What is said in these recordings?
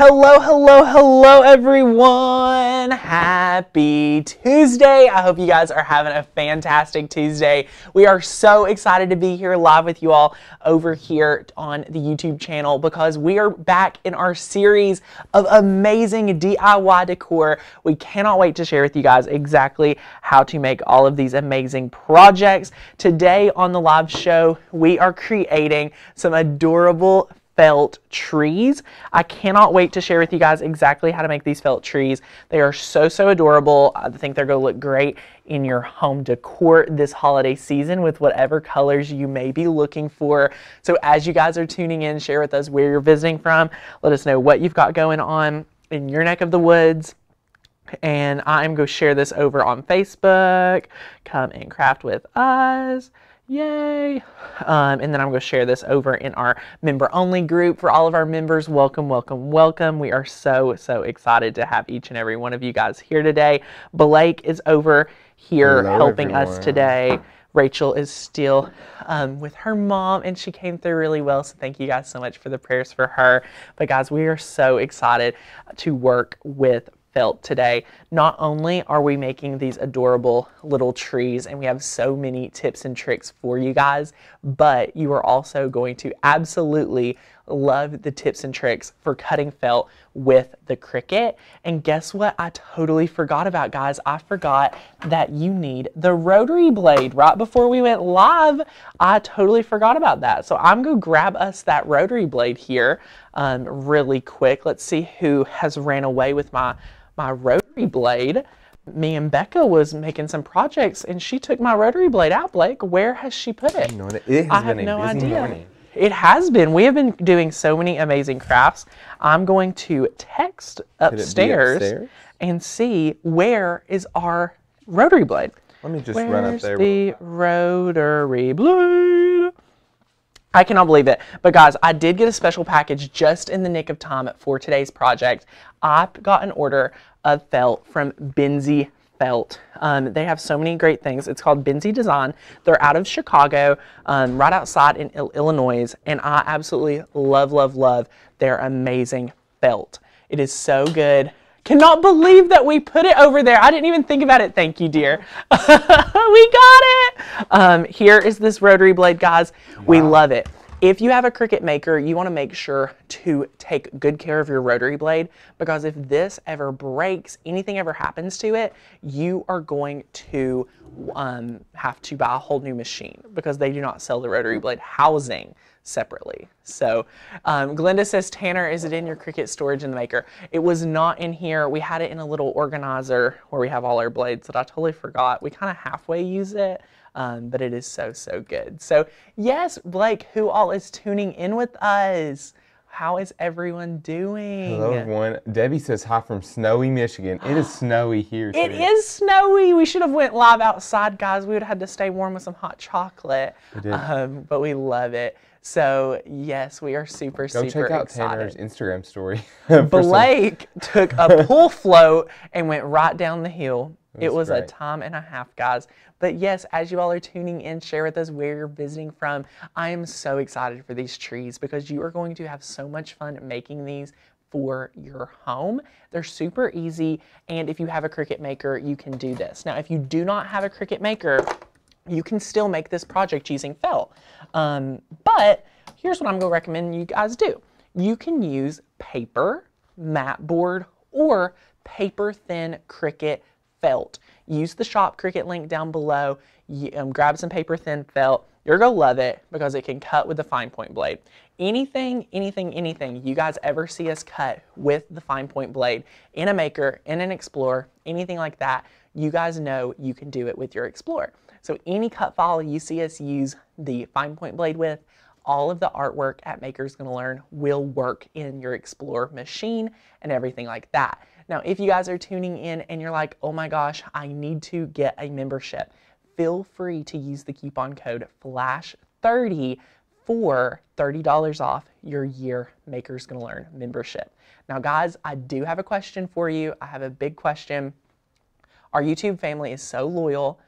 Hello, hello, hello, everyone. Happy Tuesday. I hope you guys are having a fantastic Tuesday. We are so excited to be here live with you all over here on the YouTube channel because we are back in our series of amazing DIY decor. We cannot wait to share with you guys exactly how to make all of these amazing projects. Today on the live show, we are creating some adorable felt trees. I cannot wait to share with you guys exactly how to make these felt trees. They are so, so adorable. I think they're going to look great in your home decor this holiday season with whatever colors you may be looking for. So as you guys are tuning in, share with us where you're visiting from. Let us know what you've got going on in your neck of the woods and I'm going to share this over on Facebook. Come and craft with us. Yay! Um, and then I'm going to share this over in our member only group for all of our members. Welcome, welcome, welcome. We are so, so excited to have each and every one of you guys here today. Blake is over here Hello, helping everyone. us today. Rachel is still um, with her mom and she came through really well. So thank you guys so much for the prayers for her. But guys, we are so excited to work with felt today. Not only are we making these adorable little trees and we have so many tips and tricks for you guys, but you are also going to absolutely love the tips and tricks for cutting felt with the Cricut. And guess what? I totally forgot about, guys. I forgot that you need the rotary blade right before we went live. I totally forgot about that. So I'm to grab us that rotary blade here um, really quick. Let's see who has ran away with my my rotary blade. Me and Becca was making some projects and she took my rotary blade out, Blake. Where has she put it? No, it has I have no idea. morning. It has been. We have been doing so many amazing crafts. I'm going to text upstairs, upstairs? and see where is our rotary blade. Let me just Where's run up there. the rotary blade? I cannot believe it. But guys, I did get a special package just in the nick of time for today's project. I got an order of felt from Benzie Felt. Um, they have so many great things. It's called Benzie Design. They're out of Chicago, um, right outside in Illinois, and I absolutely love, love, love their amazing felt. It is so good. Cannot believe that we put it over there. I didn't even think about it. Thank you, dear. we got it. Um, here is this rotary blade, guys. We love it. If you have a Cricut Maker, you want to make sure to take good care of your rotary blade because if this ever breaks, anything ever happens to it, you are going to um, have to buy a whole new machine because they do not sell the rotary blade housing separately. So um, Glenda says, Tanner, is it in your Cricut storage in the maker? It was not in here. We had it in a little organizer where we have all our blades that I totally forgot. We kind of halfway use it. Um, but it is so, so good. So, yes, Blake, who all is tuning in with us? How is everyone doing? Hello, everyone. Debbie says hi from snowy Michigan. It is snowy here. It is snowy. We should have went live outside, guys. We would have had to stay warm with some hot chocolate. We did. Um, but we love it. So yes, we are super, Go super check out excited. Tanner's Instagram story. for some- Blake took a pool float and went right down the hill. It was a great. time and a half, guys. But yes, as you all are tuning in, share with us where you're visiting from. I am so excited for these trees because you are going to have so much fun making these for your home. They're super easy, and if you have a Cricut Maker, you can do this. Now, if you do not have a Cricut Maker, you can still make this project using felt. Um, but here's what I'm going to recommend you guys do. You can use paper, mat board, or paper thin Cricut felt. Use the shop Cricut link down below. You, um, grab some paper thin felt. You're going to love it because it can cut with the fine point blade. Anything, anything, anything you guys ever see us cut with the fine point blade in a Maker, in an Explorer, anything like that, you guys know you can do it with your Explorer. So any cut file you see us use the fine point blade with, all of the artwork at Maker's Gonna Learn will work in your Explorer machine and everything like that. Now, if you guys are tuning in and you're like, oh my gosh, I need to get a membership, feel free to use the coupon code FLASH30 for $30 off your year Maker's Gonna Learn membership. Now, guys, I do have a question for you. I have a big question. Our YouTube family is so loyal.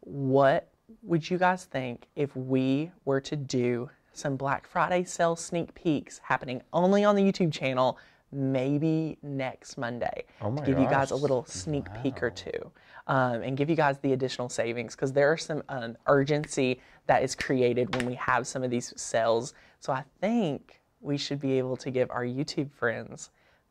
What would you guys think if we were to do some Black Friday sale sneak peeks happening only on the YouTube channel maybe next Monday Oh my to give you guys a little sneak peek or two um, and give you guys the additional savings because there are some um, urgency that is created when we have some of these sales. So I think we should be able to give our YouTube friends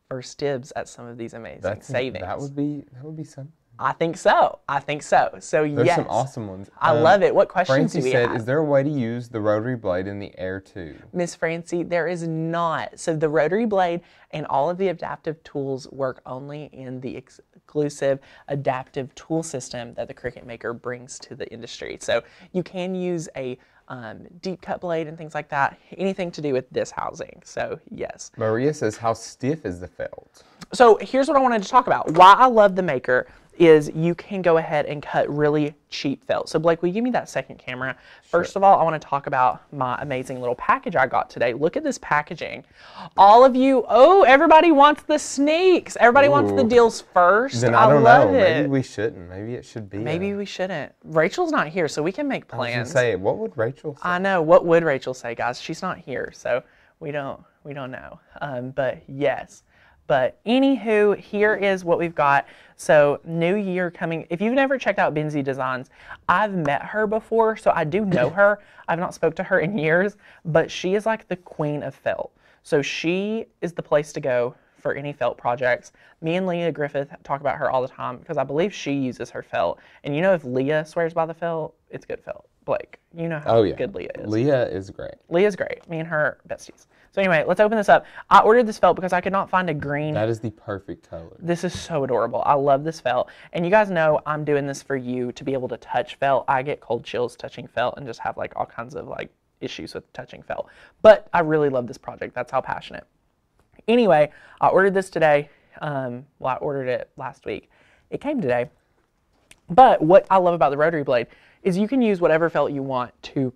first dibs at some of these amazing That's savings. that would be that would be something. I think so. I think so. So There's yes, some awesome ones. I Um, love it. What questions Francie do we said, have? "Is there a way to use the rotary blade in the Air 2?" Miss Francie, there is not. So the rotary blade and all of the adaptive tools work only in the exclusive adaptive tool system that the Cricut Maker brings to the industry. So you can use a um, deep cut blade and things like that, anything to do with this housing. So yes. Maria says, "How stiff is the felt?" So here's what I wanted to talk about. Why I love the Maker is you can go ahead and cut really cheap felt. So Blake, will you give me that second camera? First of all, I want to talk about my amazing little package I got today. Look at this packaging. All of you, oh, everybody wants the sneaks. Everybody wants the deals first. Then I, don't love know. it. Maybe we shouldn't. Maybe it should be. Maybe a- we shouldn't. Rachel's not here, so we can make I plans. say, what would Rachel say? I know. What would Rachel say, guys? She's not here, so we don't we don't know. Um, but yes. But anywho, here is what we've got. So new year coming. If you've never checked out Benzie Designs, I've met her before, so I do know her. I've not spoke to her in years, but she is like the queen of felt. So she is the place to go for any felt projects. Me and Lia Griffith talk about her all the time because I believe she uses her felt. And you know, if Lia swears by the felt, it's good felt. Blake, you know how oh yeah, good Lia is. Lia is great. Lia's great. Me and her besties. So anyway, let's open this up. I ordered this felt because I could not find a green. That is the perfect color. This is so adorable. I love this felt. And you guys know I'm doing this for you to be able to touch felt. I get cold chills touching felt and just have like all kinds of like issues with touching felt. But I really love this project. That's how passionate. Anyway, I ordered this today. Um, well, I ordered it last week. It came today. But what I love about the rotary blade is you can use whatever felt you want to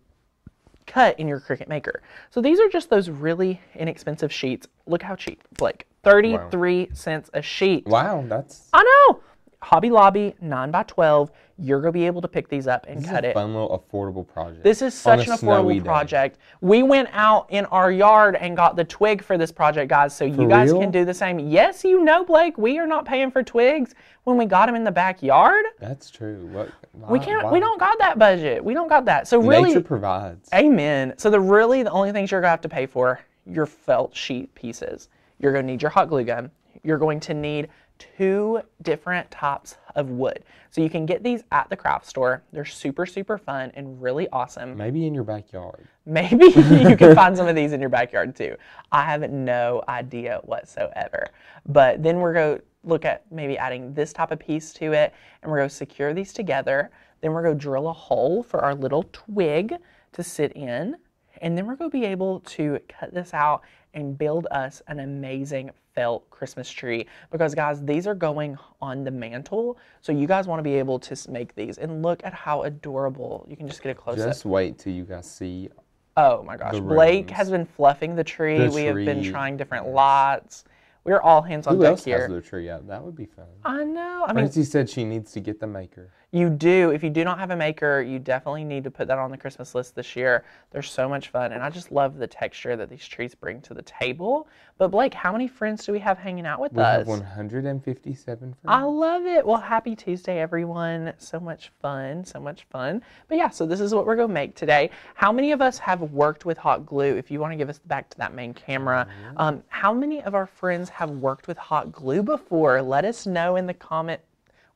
cut in your Cricut Maker. So these are just those really inexpensive sheets. Look how cheap, like 33 cents a sheet. Wow, that's I know. Hobby Lobby, 9 by 12 You're going to be able to pick these up and this is cut a it. fun little affordable project. This is such an affordable project. We went out in our yard and got the twig for this project, guys, so you guys real? can do the same. Yes, you know, Blake, we are not paying for twigs when we got them in the backyard. That's true. What? We why- can't. why- We don't got that budget. We don't got that. So really, Nature provides. Amen. So the really the only things you're gonna have to pay for your felt sheet pieces. You're gonna need your hot glue gun. You're going to need two different types of wood. So you can get these at the craft store. They're super super fun and really awesome. Maybe in your backyard. Maybe you can find some of these in your backyard too. I have no idea whatsoever. But then we're going to look at maybe adding this type of piece to it and we're going to secure these together. Then we're going to drill a hole for our little twig to sit in. And then we're going to be able to cut this out and build us an amazing felt Christmas tree. Because guys, these are going on the mantle. So you guys want to be able to make these. And look at how adorable. You can just get a close up. Just wait till you guys see. Oh my gosh. Blake has been fluffing the tree. The we have been trying different lots. We're all hands on Who deck else here. has their tree up? That would be fun. I know. I mean, Francie said she needs to get the maker. You do. If you do not have a maker, you definitely need to put that on the Christmas list this year. They're so much fun. And I just love the texture that these trees bring to the table. But Blake, how many friends do we have hanging out with We us? We have 157 friends. I love it. Well, happy Tuesday, everyone. So much fun, so much fun. But yeah, so this is what we're going to make today. How many of us have worked with hot glue? If you want to give us back to that main camera, um, how many of our friends have worked with hot glue before? Let us know in the comment.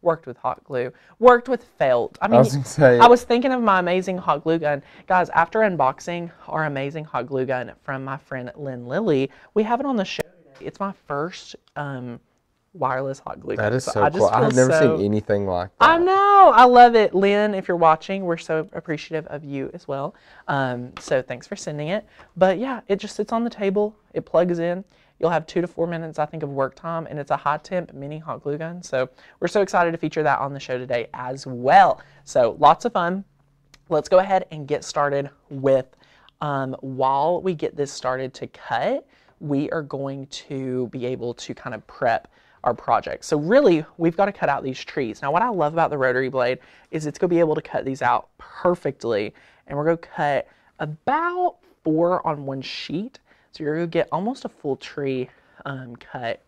Worked with hot glue, worked with felt. I mean, was say- I was thinking of my amazing hot glue gun. Guys, after unboxing our amazing hot glue gun from my friend Lynn Lilly, we have it on the show. It's my first um, wireless hot glue gun. That is so I just cool. I've never so- seen anything like that. I know. I love it. Lynn, if you're watching, we're so appreciative of you as well. Um, so thanks for sending it. But yeah, it just sits on the table. It plugs in. You'll have two to four minutes, I think, of work time, and it's a high temp mini hot glue gun. So we're so excited to feature that on the show today as well. So lots of fun. Let's go ahead and get started with. Um, while we get this started to cut, we are going to be able to kind of prep our project. So really, we've got to cut out these trees. Now, what I love about the rotary blade is it's going to be able to cut these out perfectly, and we're going to cut about four on one sheet. So you're to get almost a full tree um, cut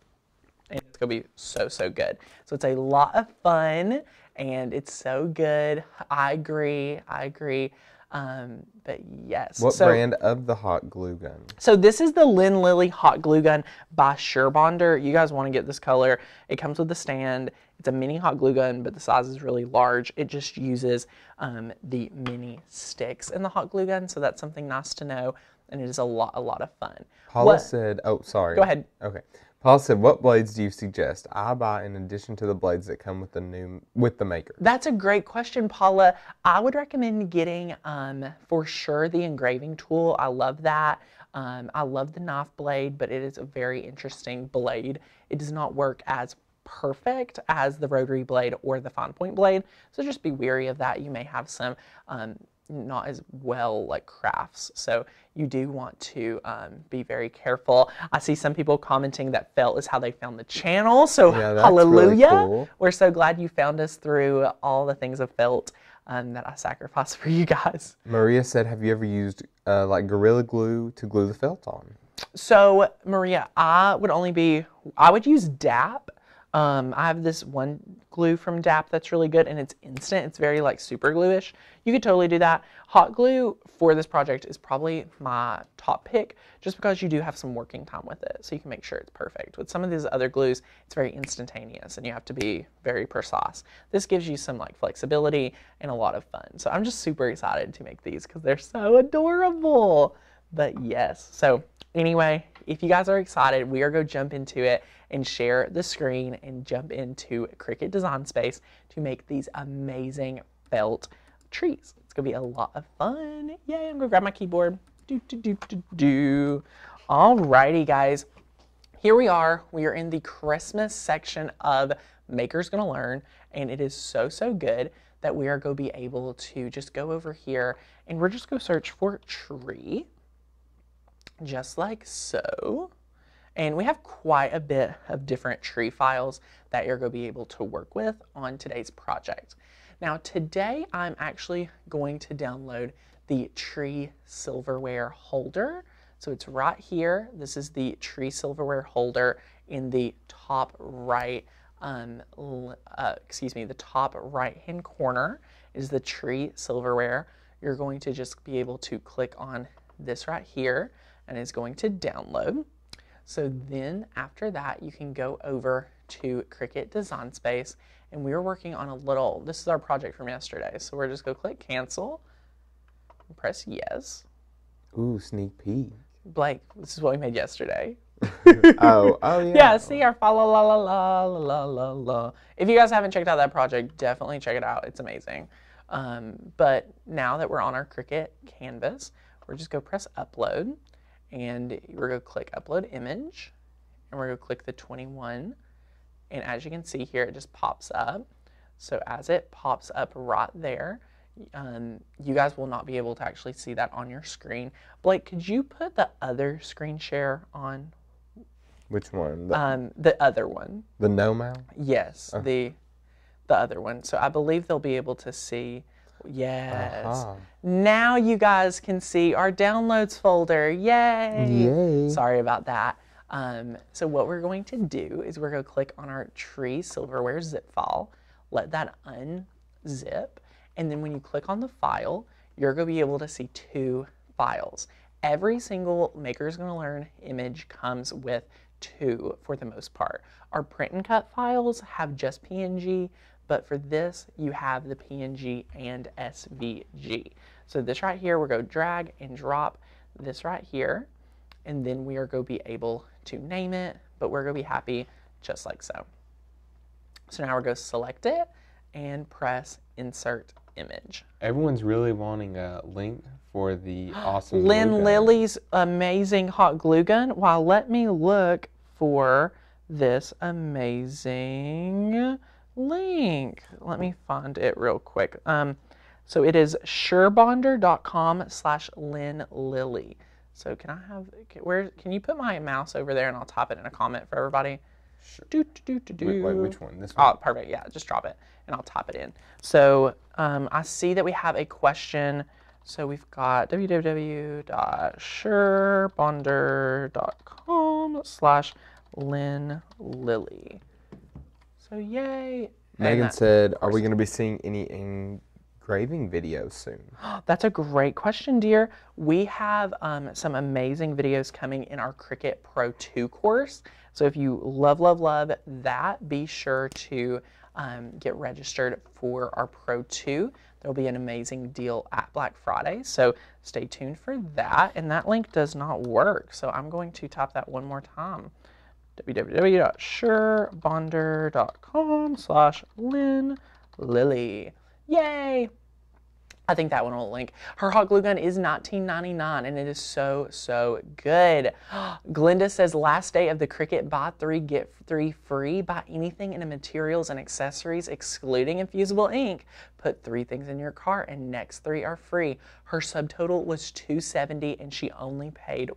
and it's gonna be so so good. So it's a lot of fun and it's so good. I agree. I agree. Um, but yes. What so, brand of the hot glue gun? So this is the Lynn Lilly Hot Glue Gun by Surebonder. You guys want to get this color. It comes with a stand. It's a mini hot glue gun, but the size is really large. It just uses um, the mini sticks in the hot glue gun, so that's something nice to know. And it is a lot, a lot of fun. Paula What- said, "Oh, sorry." Go ahead. Okay. Paula said, "What blades do you suggest I buy in addition to the blades that come with the new with the maker?" That's a great question, Paula. I would recommend getting um, for sure the engraving tool. I love that. Um, I love the knife blade, but it is a very interesting blade. It does not work as perfect as the rotary blade or the fine point blade, so just be wary of that. You may have some um, not as well like crafts, so you do want to um, be very careful. I see some people commenting that felt is how they found the channel, so Yeah, that's really hallelujah. cool. We're so glad you found us through all the things of felt um, that I sacrificed for you guys. Maria said, "Have you ever used uh, like Gorilla Glue to glue the felt on?" So, Maria, I would only be, I would use DAP. Um, I have this one glue from DAP that's really good and it's instant. It's very like super glue-ish. You could totally do that. Hot glue for this project is probably my top pick just because you do have some working time with it. So you can make sure it's perfect. With some of these other glues, it's very instantaneous and you have to be very precise. This gives you some like flexibility and a lot of fun. So I'm just super excited to make these because they're so adorable. But yes, so anyway, if you guys are excited, we are going to jump into it and share the screen and jump into Cricut Design Space to make these amazing felt trees. It's going to be a lot of fun. Yay, I'm going to grab my keyboard. Do, do, do, do, do. Alrighty, guys. Here we are. We are in the Christmas section of Maker's Gonna Learn, and it is so, so good that we are going to be able to just go over here and we're just going to search for tree just like so. And we have quite a bit of different tree files that you're going to be able to work with on today's project. Now today I'm actually going to download the tree silverware holder. So it's right here. This is the tree silverware holder in the top right, um, uh, excuse me, the top right hand corner is the tree silverware. You're going to just be able to click on this right here and it's going to download. So then after that, you can go over to Cricut Design Space and we are working on a little, this is our project from yesterday. So we're just go click cancel, and press yes. Ooh, sneak peek. Blake, this is what we made yesterday. oh, oh yeah. Yeah, see our fa la la la la la la la. If you guys haven't checked out that project, definitely check it out. It's amazing. Um, but now that we're on our Cricut canvas, we're just go press upload and we're going to click upload image and we're going to click the 21 and as you can see here it just pops up. So as it pops up right there um, you guys will not be able to actually see that on your screen. Blake could you put the other screen share on? Which one? The, um, the other one. The no mount? yes the the other one. So i believe they'll be able to see yes Aha. now you guys can see our downloads folder. Yay! Yay. Sorry about that. Um, so what we're going to do is we're going to click on our tree silverware zip file, let that unzip, and then when you click on the file, you're going to be able to see two files. Every single Maker's Gonna Learn image comes with two for the most part. Our print and cut files have just PNG, but for this, you have the PNG and SVG. So this right here, we're going to drag and drop this right here, and then we are going to be able to name it, but we're going to be happy just like so. So now we're going to select it and press insert image. Everyone's really wanting a link for the awesome. Lynn gun. Lilly's amazing hot glue gun. Well, let me look for this amazing link. Let me find it real quick. Um, so it is surebonder.com slash Lynn Lilly. So can I have, can, where, can you put my mouse over there and I'll type it in a comment for everybody? Sure. Do, do, do, do, Wait, wait, which one? This one. Oh, perfect. Yeah, just drop it and I'll type it in. So um, I see that we have a question. So we've got www.surebonder.com slash Lynn Lilly. So yay. Megan that- said, "Are we going to be seeing any engraving videos soon?" That's a great question, dear. We have um, some amazing videos coming in our Cricut Pro 2 course. So if you love, love, love that, be sure to um, get registered for our Pro 2. There'll be an amazing deal at Black Friday. So stay tuned for that. And that link does not work. So I'm going to type that one more time www.surebonder.com slash Lynn Lilly. Yay! I think that one will link. Her hot glue gun is $19.99 and it is so, so good. Glinda says last day of the Cricut buy three, get three free. Buy anything in the materials and accessories excluding infusible ink. Put three things in your cart and next three are free. Her subtotal was 270 and she only paid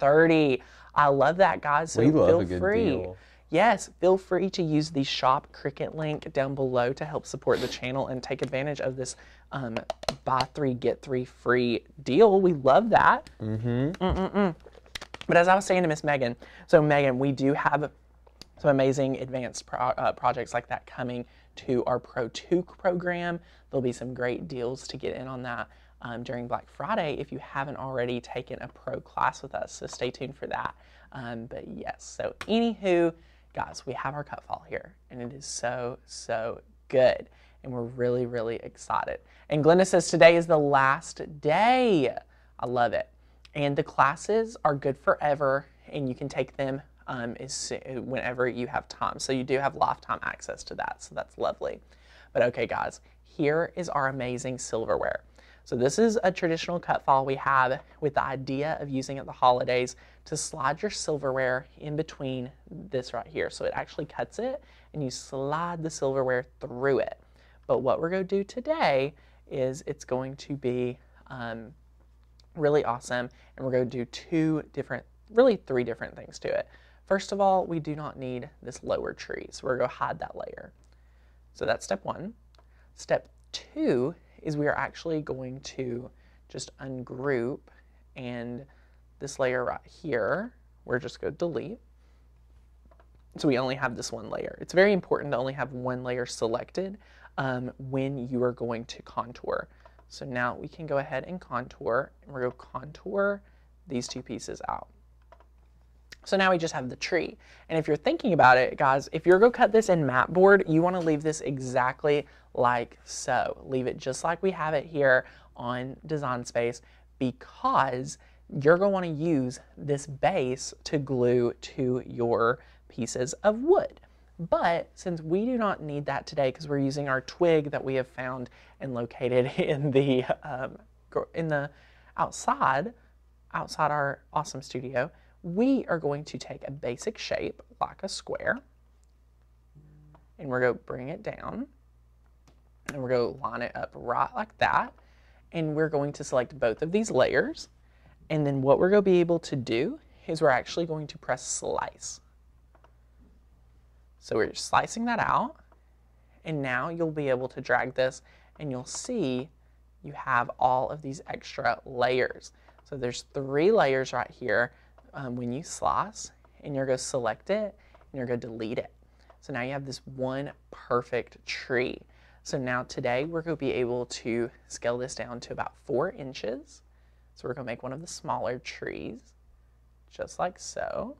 130. I love that, guys. So We love feel a good free. deal. Yes, feel free to use the shop Cricut link down below to help support the channel and take advantage of this um, buy three, get three free deal. We love that. Mm-hmm. But as I was saying to Miss Megan, so Megan, we do have some amazing advanced pro- uh, projects like that coming to our Pro 2 program. There'll be some great deals to get in on that um, during Black Friday if you haven't already taken a pro class with us. So stay tuned for that. Um, but yes, so anywho, guys, we have our cut fall here, and it is so, so good. And we're really, really excited. And Glenda says today is the last day. I love it. And the classes are good forever, and you can take them um, whenever you have time. So you do have lifetime access to that. So that's lovely. But okay, guys, here is our amazing silverware. So this is a traditional cut file we have with the idea of using at the holidays to slide your silverware in between this right here. So it actually cuts it and you slide the silverware through it. But what we're going to do today is it's going to be um, really awesome. And we're going to do two different, really three different things to it. First of all, we do not need this lower tree. So we're going to hide that layer. So that's step one. Step two is we are actually going to just ungroup and this layer right here, we're just going to delete. So we only have this one layer. It's very important to only have one layer selected um, when you are going to contour. So now we can go ahead and contour, and we're going to contour these two pieces out. So now we just have the tree. And if you're thinking about it, guys, if you're going to cut this in mat board, you want to leave this exactly like so. Leave it just like we have it here on Design Space because you're going to want to use this base to glue to your pieces of wood. But since we do not need that today because we're using our twig that we have found and located in the um, in the outside outside our awesome studio, we are going to take a basic shape like a square and we're going to bring it down and we're going to line it up right like that and we're going to select both of these layers and then what we're going to be able to do is we're actually going to press slice. So we're slicing that out and now you'll be able to drag this and you'll see you have all of these extra layers. So there's three layers right here um, when you slice and you're going to select it and you're going to delete it. So now you have this one perfect tree. So now today we're going to be able to scale this down to about four inches. So we're going to make one of the smaller trees, just like so.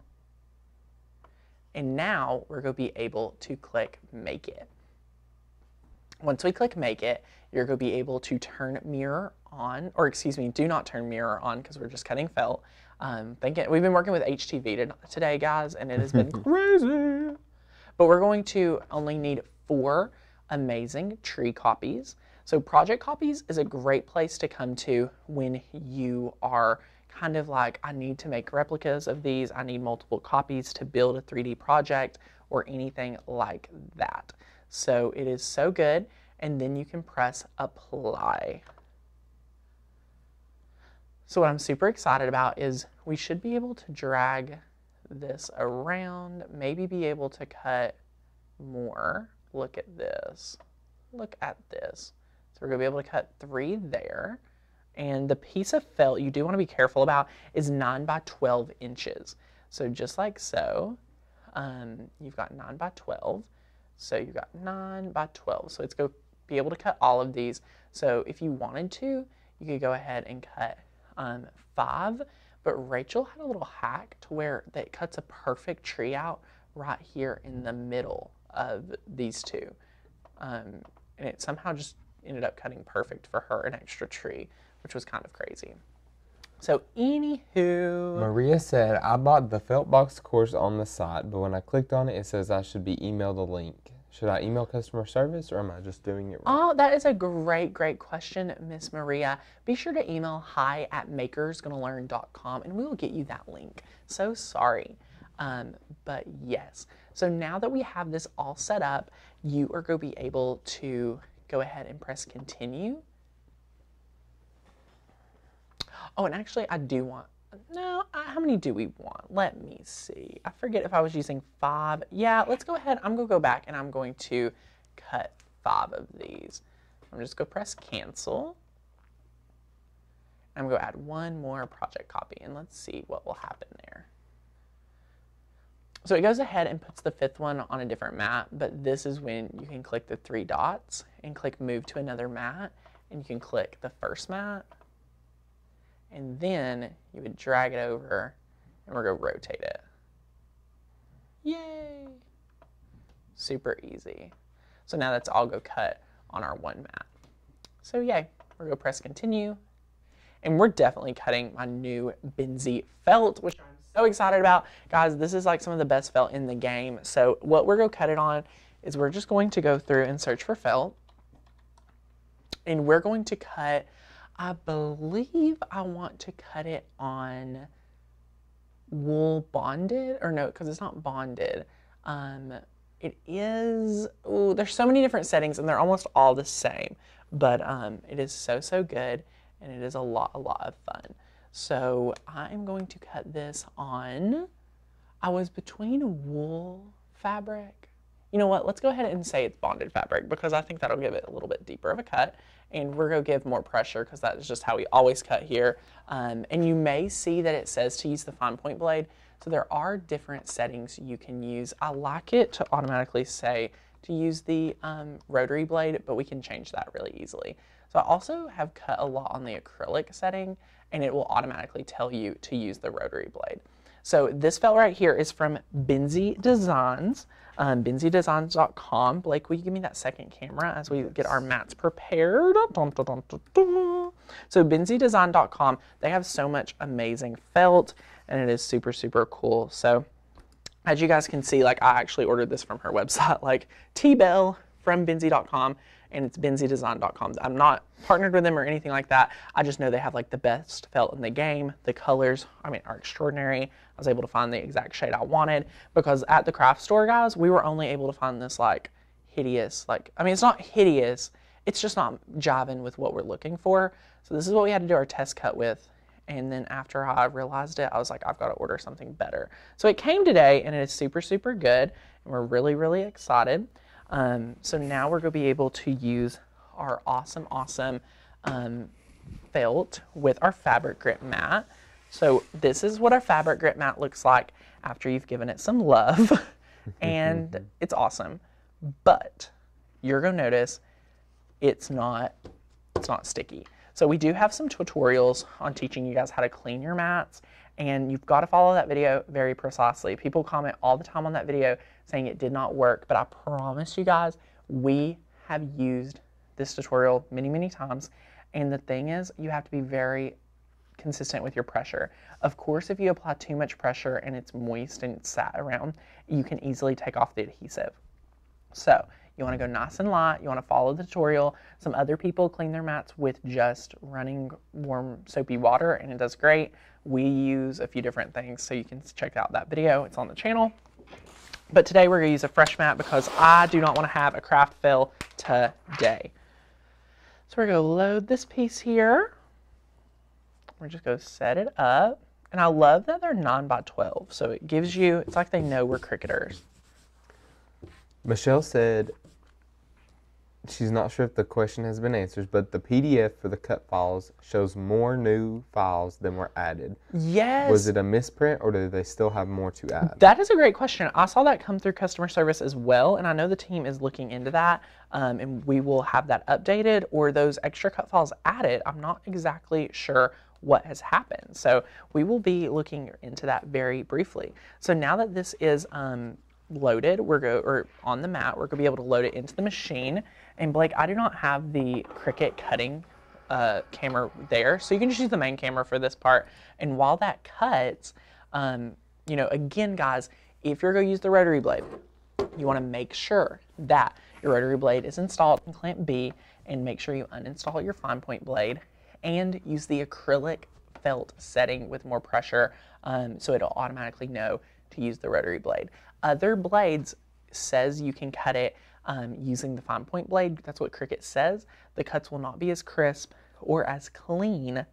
And now we're going to be able to click make it. Once we click make it, you're going to be able to turn mirror on, or excuse me, do not turn mirror on because we're just cutting felt. Um, thinking, we've been working with HTV today, guys, and it has been crazy. But we're going to only need four amazing tree copies. So project copies is a great place to come to when you are kind of like, I need to make replicas of these. I need multiple copies to build a 3D project or anything like that. So it is so good. And then you can press apply. So what I'm super excited about is we should be able to drag this around, maybe be able to cut more. Look at this. Look at this. So we're going to be able to cut three there. And the piece of felt you do want to be careful about is 9 by 12 inches. So just like so, um, you've got 9 by 12. So you've got 9 by 12. So it's going to be able to cut all of these. So if you wanted to, you could go ahead and cut um, 5. But Rachel had a little hack to where that cuts a perfect tree out right here in the middle of these two. Um, and it somehow just ended up cutting perfect for her an extra tree, which was kind of crazy. So, anywho, Maria said, I bought the felt box course on the site, but when I clicked on it, it says I should be emailed a link. Should I email customer service or am I just doing it wrong? Oh, that is a great, great question, Miss Maria. Be sure to email hi at makersgonnalearn.com and we will get you that link. So sorry. Um, but yes. So now that we have this all set up, you are going to be able to go ahead and press continue. Oh, and actually, I do want. No, I- how many do we want? Let me see. I forget if I was using five. Yeah, let's go ahead. I'm going to go back and I'm going to cut five of these. I'm just going to press cancel. I'm going to add one more project copy and let's see what will happen there. So it goes ahead and puts the fifth one on a different mat, but this is when you can click the three dots and click move to another mat, and you can click the first mat, and then you would drag it over, and we're gonna rotate it. Yay! Super easy. So now that's all go cut on our one mat. So yay, we're gonna press continue, and we're definitely cutting my new Benzie felt, which so excited about. Guys, this is like some of the best felt in the game. So what we're going to cut it on is we're just going to go through and search for felt. And we're going to cut, I believe I want to cut it on wool bonded, or no, because it's not bonded. Um, it is, oh, there's so many different settings and they're almost all the same, but um, it is so, so good and it is a lot, a lot of fun. So I'm going to cut this on, I was between wool fabric. You know what, let's go ahead and say it's bonded fabric because I think that'll give it a little bit deeper of a cut and we're gonna give more pressure because that is just how we always cut here. Um, and you may see that it says to use the fine point blade. So there are different settings you can use. I like it to automatically say to use the um, rotary blade, but we can change that really easily. So I also have cut a lot on the acrylic setting and it will automatically tell you to use the rotary blade. So this felt right here is from Benzie Designs, um. Blake, will you give me that second camera as we get our mats prepared? Dun, dun, dun. So benziedesign.com, they have so much amazing felt and it is super, super cool. So as you guys can see, like I actually ordered this from her website, like T-Bell from Benzie.com and it's benziedesign.com. I'm not partnered with them or anything like that. I just know they have like the best felt in the game. The colors, I mean, are extraordinary. I was able to find the exact shade I wanted because at the craft store, guys, we were only able to find this like hideous, like, I mean, it's not hideous. It's just not jiving with what we're looking for. So this is what we had to do our test cut with. And then after I realized it, I was like, I've got to order something better. So it came today and it is super, super good. And we're really, really excited. Um, so now we're going to be able to use our awesome, awesome um, felt with our fabric grip mat. So this is what our fabric grip mat looks like after you've given it some love. and it's awesome. But you're going to notice it's not, it's not sticky. So we do have some tutorials on teaching you guys how to clean your mats and you've got to follow that video very precisely. People comment all the time on that video saying it did not work, but I promise you guys, we have used this tutorial many, many times. And the thing is, you have to be very consistent with your pressure. Of course, if you apply too much pressure and it's moist and it's sat around, you can easily take off the adhesive. So you want to go nice and light. You want to follow the tutorial. Some other people clean their mats with just running warm soapy water and it does great. We use a few different things, so you can check out that video. It's on the channel. But today we're going to use a fresh mat because I do not want to have a craft fail today. So we're going to load this piece here. We're just going to set it up. And I love that they're 9 by 12. So it gives you, it's like they know we're cricketers. Michelle said she's not sure if the question has been answered, but the PDF for the cut files shows more new files than were added. Yes. Was it a misprint or do they still have more to add? That is a great question. I saw that come through customer service as well, and I know the team is looking into that, um, and we will have that updated or those extra cut files added. I'm not exactly sure what has happened. So we will be looking into that very briefly. So now that this is um, loaded, we're go or on the mat, we're gonna be able to load it into the machine. And Blake, I do not have the Cricut cutting uh, camera there, so you can just use the main camera for this part. And while that cuts, um, you know, again, guys, if you're gonna use the rotary blade, you want to make sure that your rotary blade is installed in clamp B and make sure you uninstall your fine point blade and use the acrylic felt setting with more pressure um, so it'll automatically know to use the rotary blade. Other blades says you can cut it um, using the fine point blade. That's what Cricut says. The cuts will not be as crisp or as clean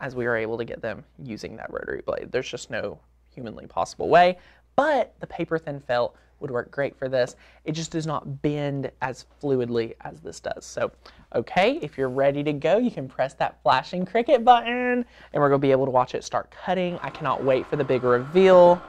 as we are able to get them using that rotary blade. There's just no humanly possible way, but the paper thin felt would work great for this. It just does not bend as fluidly as this does. So, okay, if you're ready to go, you can press that flashing Cricut button and we're gonna be able to watch it start cutting. I cannot wait for the big reveal.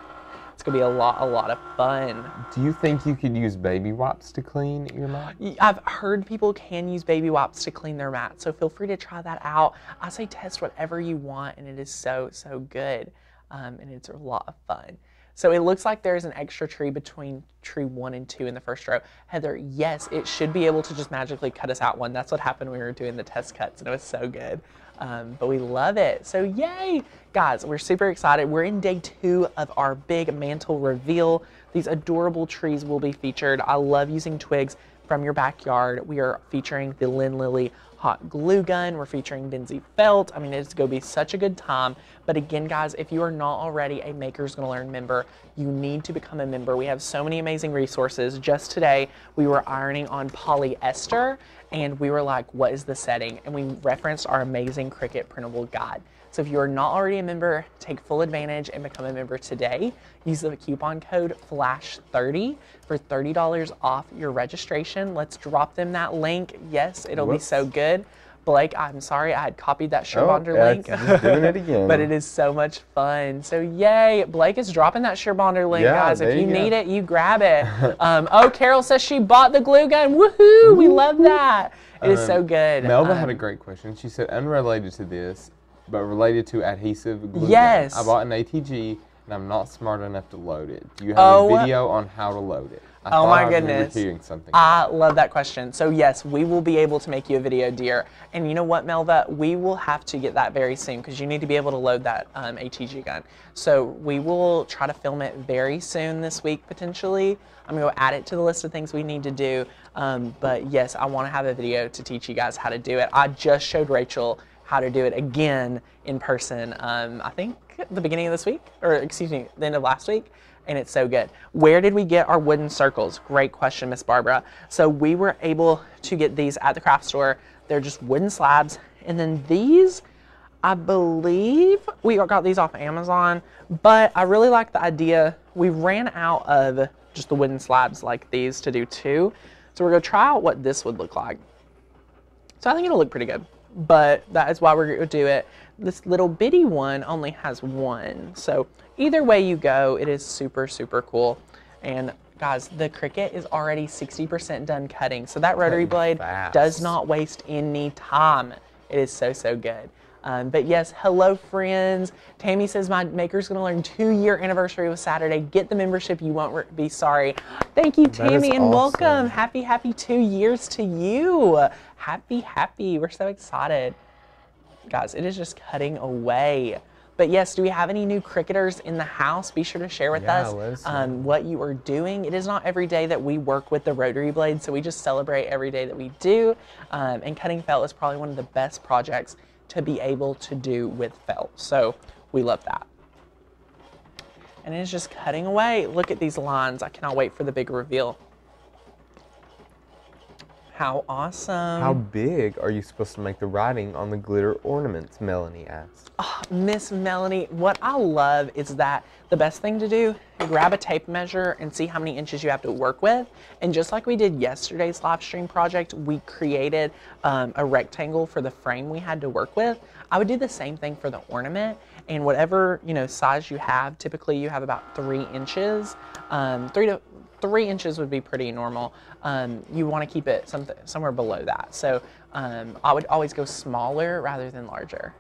It's gonna be a lot, a lot of fun. Do you think you could use baby wipes to clean your mat? I've heard people can use baby wipes to clean their mat, so feel free to try that out. I say test whatever you want, and it is so, so good. Um, and it's a lot of fun. So it looks like there's an extra tree between tree one and two in the first row. Heather, yes, it should be able to just magically cut us out one. That's what happened when we were doing the test cuts, and it was so good. Um, but we love it. So yay, guys, we're super excited. We're in day two of our big mantle reveal. These adorable trees will be featured. I love using twigs from your backyard. We are featuring the Lynn Lilly hot glue gun. We're featuring Benzie felt. I mean, it's to be such a good time. But again, guys, if you are not already a Makers Gonna Learn member, you need to become a member. We have so many amazing resources. Just today, we were ironing on polyester and we were like, what is the setting? And we referenced our amazing Cricut printable guide. So if you are not already a member, take full advantage and become a member today. Use the coupon code FLASH30 for $30 off your registration. Let's drop them that link. Yes, it'll Whoops. be so good. Blake, I'm sorry I had copied that Oh, Surebonder yeah, link. doing it again. but it is so much fun. So yay, Blake is dropping that Surebonder link, Yeah, guys. If you, you need it, you grab it. um, oh, Carol says she bought the glue gun. Woohoo! We love that. It is so Um, good. Melva had a Um, great question. She said, unrelated to this, but related to adhesive glue. Yes. I bought an ATG and I'm not smart enough to load it. Do you have Oh. a video on how to load it? I Oh my I goodness. hearing something. I love that question. So yes, we will be able to make you a video, dear. And you know what, Melva? We will have to get that very soon because you need to be able to load that um, ATG gun. So we will try to film it very soon this week, potentially. I'm gonna go add it to the list of things we need to do. Um, but yes, I want to have a video to teach you guys how to do it. I just showed Rachel how to do it again in person. Um, I think the beginning of this week, or excuse me, the end of last week and it's so good. Where did we get our wooden circles? Great question, Miss Barbara. So we were able to get these at the craft store. They're just wooden slabs. And then these, I believe we got these off Amazon, but I really like the idea. We ran out of just the wooden slabs like these to do too. So we're gonna try out what this would look like. So I think it'll look pretty good, but that is why we're going to do it. This little bitty one only has one. So either way you go, it is super, super cool. And guys, the Cricut is already 60% done cutting. So that rotary blade fast. does not waste any time. It is so, so good. Um, but yes, hello friends. Tammy says my maker's gonna learn two year anniversary was Saturday. Get the membership, you won't be sorry. Thank you, Tammy, and welcome. Happy, happy two years to you. Happy, happy. We're so excited. Guys, it is just cutting away. But yes, do we have any new cricketers in the house? Be sure to share with Yeah, us, let us know. um, what you are doing. It is not every day that we work with the rotary blade, so we just celebrate every day that we do. Um, and cutting felt is probably one of the best projects to be able to do with felt. So we love that. And it's just cutting away. Look at these lines. I cannot wait for the big reveal. How awesome. How big are you supposed to make the writing on the glitter ornaments? Melanie asked. Oh, Miss Melanie, what I love is that the best thing to do, grab a tape measure and see how many inches you have to work with. And just like we did yesterday's live stream project, we created um, a rectangle for the frame we had to work with. I would do the same thing for the ornament and whatever, you know, size you have, typically you have about three inches, um, three to three inches would be pretty normal. Um, you want to keep it something, somewhere below that. So um, I would always go smaller rather than larger.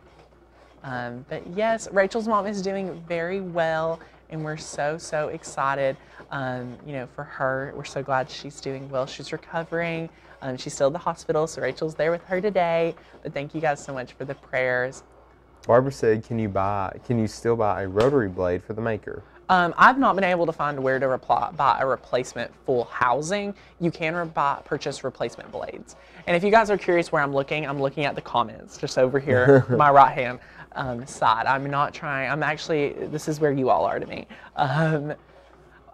Um, but yes, Rachel's mom is doing very well, and we're so so excited. Um, you know, for her, we're so glad she's doing well. She's recovering. Um, she's still at the hospital, so Rachel's there with her today. But thank you guys so much for the prayers. Barbara said, "Can you buy? Can you still buy a rotary blade for the maker?" Um, I've not been able to find where to reply, buy a replacement full housing. You can re- buy, purchase replacement blades. And if you guys are curious where I'm looking, I'm looking at the comments just over here, my right hand um, side. I'm not trying, I'm actually, this is where you all are to me. Um,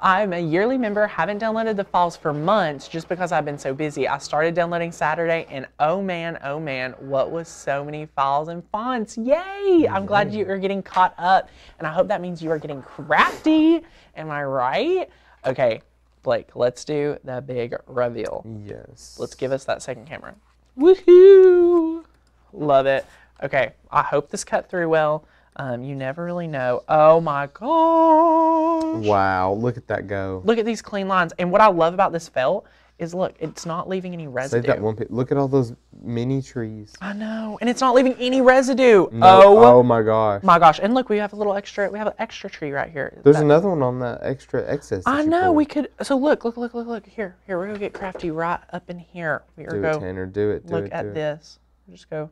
I'm a yearly member, haven't downloaded the files for months just because I've been so busy. I started downloading Saturday and oh man, oh man, what was so many files and fonts. Yay! I'm glad you are getting caught up and I hope that means you are getting crafty. Am I right? Okay, Blake, let's do the big reveal. Yes. Let's give us that second camera. Woohoo! Love it. Okay, I hope this cut through well. Um, you never really know. Oh my gosh. Wow! Look at that go. Look at these clean lines. And what I love about this felt is look, it's not leaving any residue. Save that one. Look at all those mini trees. I know. And it's not leaving any residue. No- oh, oh my gosh. my gosh. And look, we have a little extra, we have an extra tree right here. There's That- another one on that extra excess. that I know. We could, so look, look, look, look, look. Here, here, we're going to get crafty right up in here. We are Do go it, Tanner. Do it. Do look it. at it. this. Just go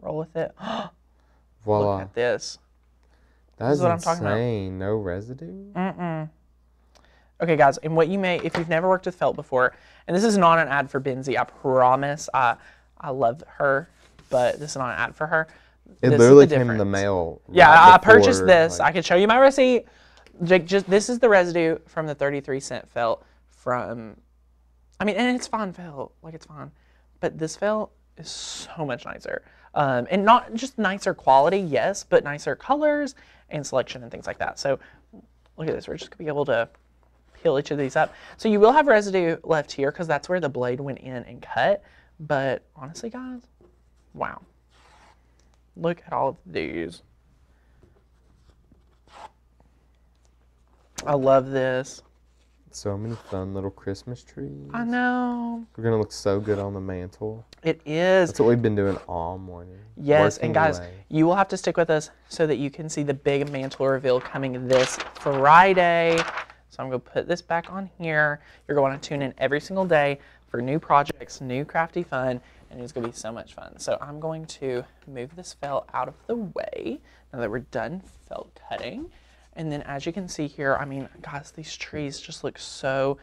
roll with it. Voila. look at this. That's is what I'm talking about. No residue. Okay, guys, and what you may, if you've never worked with felt before, and this is not an ad for Benzie, I promise. I, I love her, but this is not an ad for her. It This is literally the came in the mail. Yeah, right I purchased this. like- I can show you my receipt. Jake, just this is the residue from the 33 cent felt from. I mean, and it's fine felt, like it's fine, but this felt is so much nicer, um, and not just nicer quality, yes, but nicer colors and selection and things like that. So, look at this. We're just gonna be able to peel each of these up. So you will have residue left here because that's where the blade went in and cut. But honestly, guys, wow. Look at all of these. I love this. So many fun little Christmas trees. I know. We're gonna look so good on the mantle. It is. That's what we've been doing all morning. Yes, and guys, away. you will have to stick with us so that you can see the big mantle reveal coming this Friday. So I'm going to put this back on here. You're going to tune in every single day for new projects, new crafty fun, and it's going to be so much fun. So I'm going to move this felt out of the way now that we're done felt cutting. And then as you can see here, I mean, guys, these trees just look so,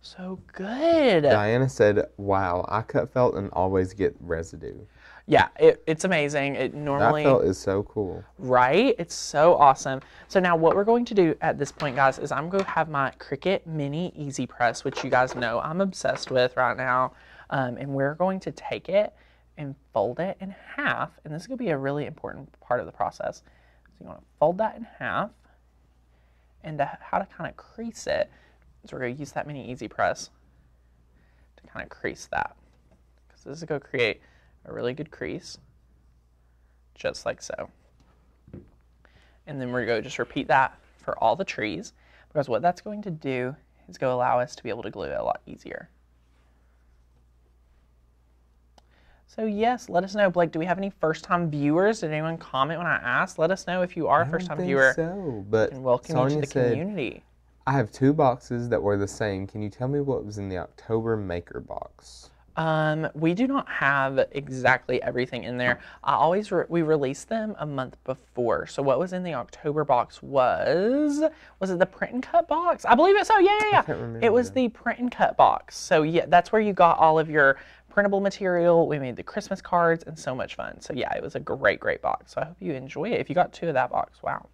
so good. Diana said, "Wow, I cut felt and always get residue. Yeah, it, it's amazing. It normally That felt is so cool." right? It's so awesome. So now what we're going to do at this point, guys, is I'm going to have my Cricut Mini Easy Press, which you guys know I'm obsessed with right now. Um, and we're going to take it and fold it in half. And this is going to be a really important part of the process. So you want to fold that in half. And to, how to kind of crease it is we're going to use that Mini Easy Press to kind of crease that. Because this is going to create a really good crease, just like so. And then we're going to just repeat that for all the trees because what that's going to do is go allow us to be able to glue it a lot easier. So yes, let us know. Blake, do we have any first-time viewers? Did anyone comment when I asked? Let us know if you are a first-time think viewer So, but and welcome Sonia you to the said, community. I have two boxes that were the same. Can you tell me what was in the October maker box? Um, we do not have exactly everything in there. I always re- we release them a month before. So what was in the October box was was it the print and cut box? I believe it. So yeah, yeah, yeah. can't remember It was the print and cut box. So yeah, that's where you got all of your printable material. We made the Christmas cards and so much fun. So yeah, it was a great, great box. So I hope you enjoy it. If you got two of that box, wow.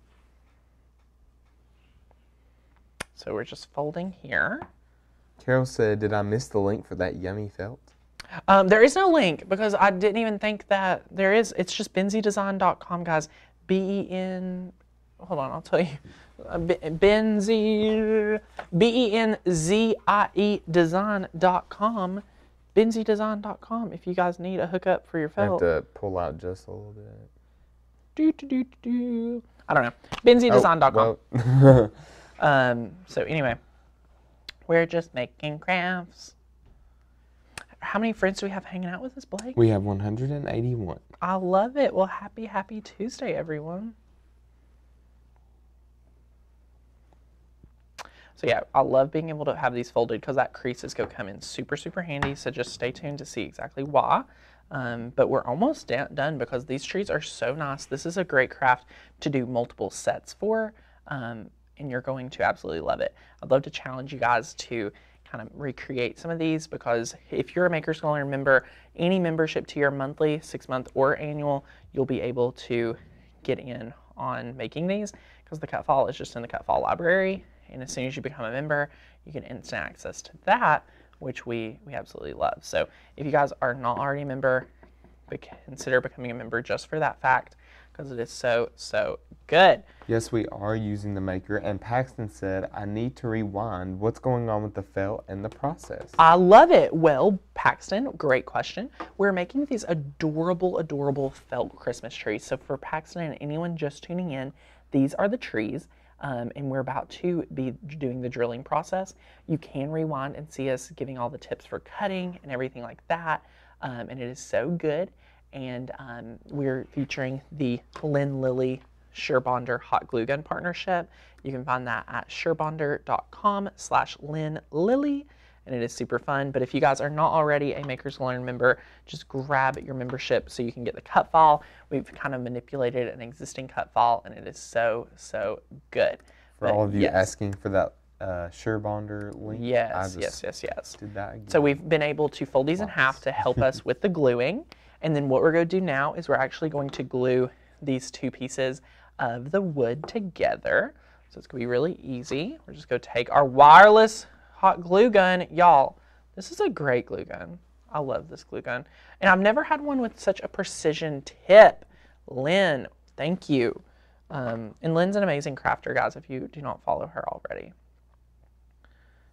So we're just folding here. Carol said, "Did I miss the link for that yummy felt?" Um, there is no link because I didn't even think that there is. It's just benziedesign.com, guys. B E N. Hold on, I'll tell you. Uh, B- Benzie. B E N Z I E design.com. Benziedesign.com. If you guys need a hookup for your I have to pull out just a little bit. Do, do, do, do, do. I don't know. Benziedesign.com. Oh, well, Um, so anyway, we're just making crafts. How many friends do we have hanging out with us, Blake? we have 181. I love it. Well, happy, happy Tuesday, everyone. So yeah, I love being able to have these folded because that creases go come in super, super handy. So just stay tuned to see exactly why. Um, but we're almost done because these trees are so nice. This is a great craft to do multiple sets for, um, and you're going to absolutely love it. I'd love to challenge you guys to kind of recreate some of these because if you're a Maker Scholar member, any membership to your monthly, six month, or annual, you'll be able to get in on making these because the cut file is just in the cut file library. And as soon as you become a member, you get instant access to that, which we, we absolutely love. So if you guys are not already a member, consider becoming a member just for that fact because it is so, so good. Yes, we are using the maker. And Paxton said, I need to rewind. What's going on with the felt and the process? I love it. Well, Paxton, great question. We're making these adorable, adorable felt Christmas trees. So for Paxton and anyone just tuning in, these are the trees. Um, and we're about to be doing the drilling process. You can rewind and see us giving all the tips for cutting and everything like that. Um, and it is so good. And um, we're featuring the Lynn Lilly Surebonder Hot Glue Gun Partnership. You can find that at surebonder.com slash Lynn Lilly and it is super fun. But if you guys are not already a Makers Learn member, just grab your membership so you can get the cut file. We've kind of manipulated an existing cut file, and it is so so good. For But all of you yes. asking for that uh, Surebonder link, Yes, yes, yes, yes. did that again. So we've been able to fold these in half to help us with the gluing. And then what we're going to do now is we're actually going to glue these two pieces of the wood together. So it's going to be really easy. We're just going to take our wireless hot glue gun. Y'all, this is a great glue gun. I love this glue gun. And I've never had one with such a precision tip. Lynn, thank you. Um, and Lynn's an amazing crafter, guys, if you do not follow her already.